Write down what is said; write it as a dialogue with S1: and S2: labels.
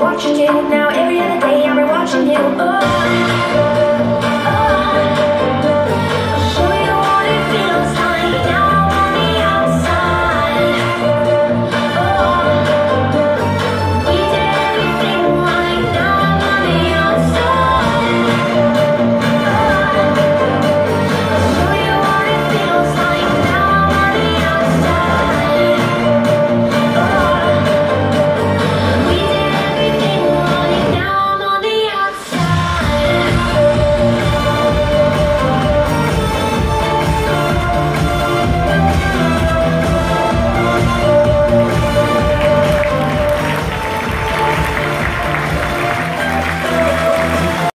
S1: watching you. Now every other day I'm rewatching you. Oh.